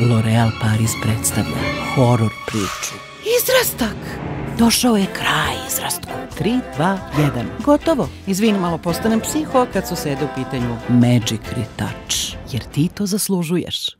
L'Oreal Paris predstavlja horor priču. Izrastak! Došao je kraj izrastku. 3, 2, 1. Gotovo. Izvini, malo postanem psiho kad su sede u pitanju. Magic Retouch. Jer ti to zaslužuješ.